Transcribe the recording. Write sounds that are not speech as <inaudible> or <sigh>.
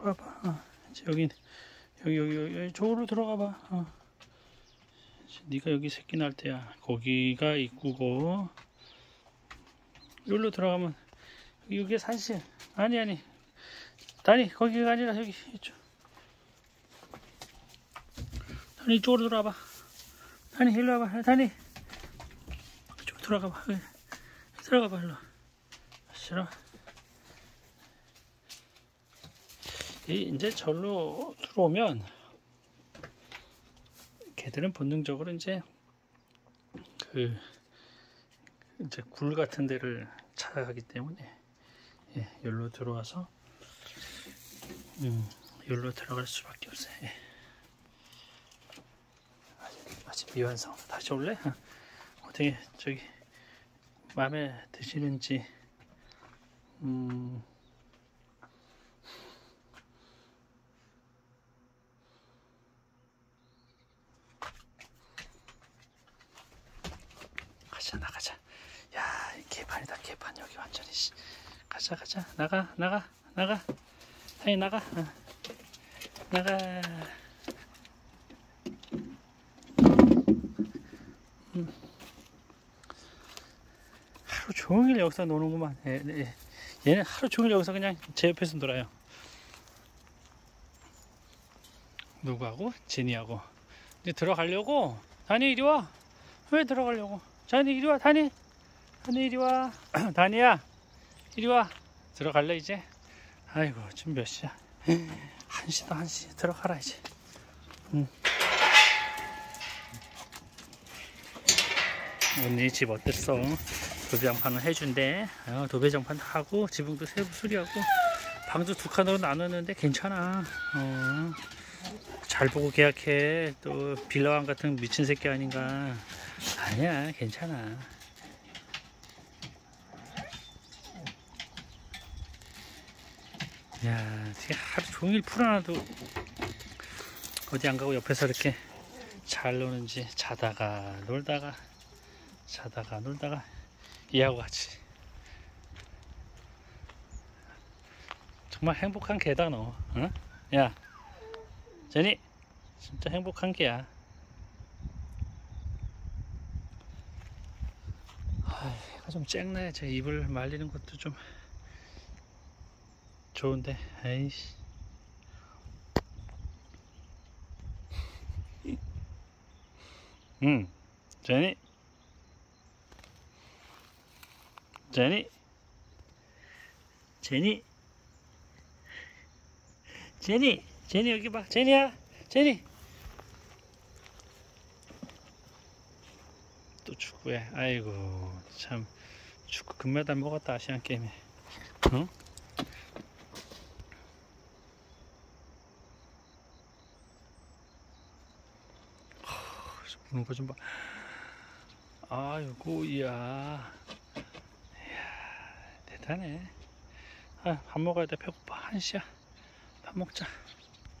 들어와봐. 어. 여기 여기 여기 여기, 저기로 들어가 봐. 어. 이제 네가 여기 새끼 날 때야. 거기가 입구고 여기로 들어가면 여기 산실. 아니 아니. 다니 거기가 아니라 여기 이쪽. 다니 이쪽으로 들어와봐. 다니 일로 와봐. 다니 이쪽 들어가봐. 여기. 들어가 봐 일로. 싫어. 이 이제 절로 들어오면 개들은 본능적으로 이제 그 이제 굴 같은 데를 찾아가기 때문에 예, 여기로 들어와서 음, 여기로 들어갈 수밖에 없어요. 예. 아직, 아직 미완성. 다시 올래? 어. 어떻게 저기 마음에 드시는지 음, 가자 나가자. 야 개판이다 개판. 여기 완전히 씨. 가자 가자. 나가 나가 나가. 아니 나가. 어. 나가. 음. 하루 종일 여기서 노는구만. 예, 예. 얘는 하루 종일 여기서 그냥 제 옆에서 놀아요. 누구하고? 제니하고. 이제 들어가려고? 다니 이리 와왜 들어가려고 다니 이리 와 다니. 다니 이리 와. <clears throat> 다니야 이리 와. 들어갈래 이제? 아이고 지금 몇 시야? <clears throat> 한시다 한시 들어가라 이제. 응. 언니 집 어땠어? 도배장판을 해준대. 어, 도배장판 하고 지붕도 새로 수리하고. 방도 두 칸으로 나눴는데 괜찮아. 어, 잘 보고 계약해. 또 빌라왕 같은 미친 새끼 아닌가. 아니야 괜찮아. 야 되게 하루 종일 풀어놔도 어디 안 가고 옆에서 이렇게 잘 노는지 자다가 놀다가 자다가 놀다가 얘하고 같이 정말 행복한 개다 너 응? 야 제니 진짜 행복한 개야. 아, 좀 쨍네 제 입을 말리는 것도 좀 좋은데 에이씨. 응 제니 제니 제니 제니 제니 여기 봐 제니야 제니 또 축구해 아이고 참 축구 금메달 먹었다 아시안 게임에 응? 부는 거 좀 봐. 아이고, 이야. 이야, 대단해. 아, 밥 먹어야 돼. 배고파. 한시야. 밥 먹자.